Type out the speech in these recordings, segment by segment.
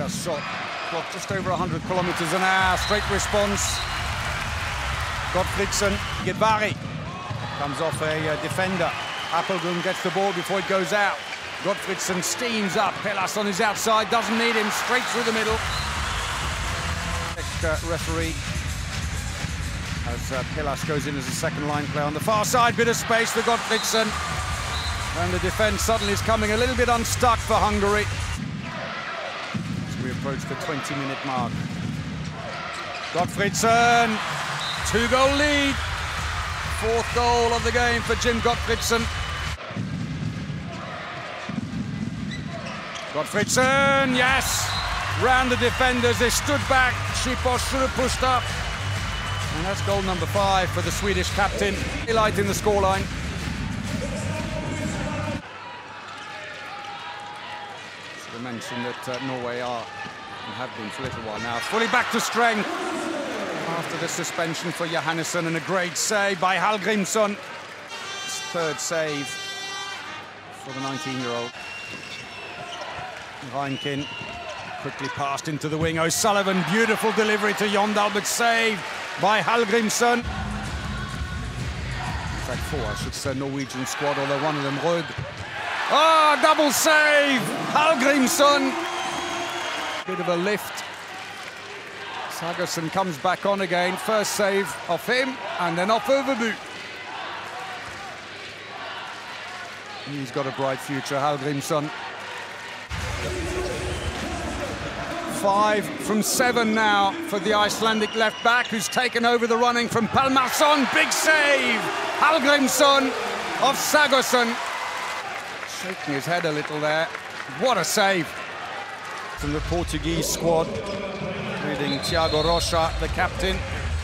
Besiktas shot just over 100 kilometers an hour. Straight response. Gottfridsson, Gedvari comes off a uh, defender. Appelgren gets the ball before it goes out. Gottfridsson steams up. Pelas on his outside, doesn't need him, straight through the middle. Uh, referee as uh, Pelas goes in as a second line player on the far side, bit of space for Gottfridsson. And the defence suddenly is coming a little bit unstuck for Hungary. Approach the 20 minute mark. Gottfridsson, two goal lead. Fourth goal of the game for Jim Gottfridsson. Gottfridsson, yes! Round the defenders, they stood back. Sipos should have pushed up. And that's goal number five for the Swedish captain. Daylight in the scoreline. Mentioned that uh, Norway are and have been for a little while now. Fully back to strength after the suspension for Johannesson and a great save by Hallgrimsson. His third save for the 19-year-old. Reinkind quickly passed into the wing. O'Sullivan, beautiful delivery to Jondal, but saved by Hallgrimsson. In fact, four, I should say, Norwegian squad, although one of them, Rød. Oh, double save! Hallgrimsson. Bit of a lift. Sagosen comes back on again. First save off him, and then off Øvrebø. He's got a bright future, Hallgrimsson. Five from seven now for the Icelandic left back who's taken over the running from Pálmarsson. Big save! Hallgrimsson of Sagosen. Shaking his head a little there. What a save from the Portuguese squad, including Tiago Rocha, the captain,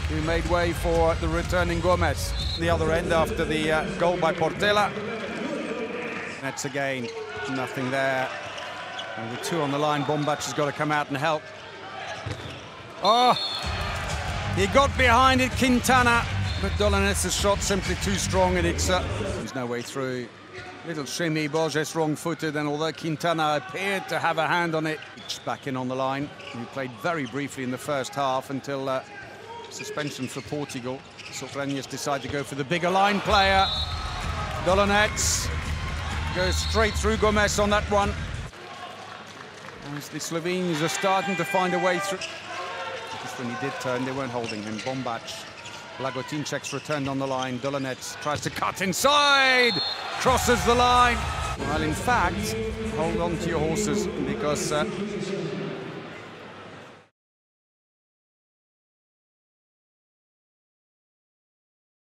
who made way for the returning Gomez. The other end after the uh, goal by Portela. That's again, nothing there. And with two on the line, Bombac has got to come out and help. Oh, he got behind it, Quintana, but Dolenec' shot simply too strong and it's, uh, there's no way through. Little shimmy, Borges wrong-footed, and although Quintana appeared to have a hand on it, back in on the line. He played very briefly in the first half until uh, suspension for Portugal. Sofrenius decided to go for the bigger line player. Dolenec goes straight through Gomez on that one. As the Slovenes are starting to find a way through. Just when he did turn, they weren't holding him. Bombac, Blagotinšek's returned on the line. Dolenec tries to cut inside, crosses the line. Well, in fact, hold on to your horses because uh,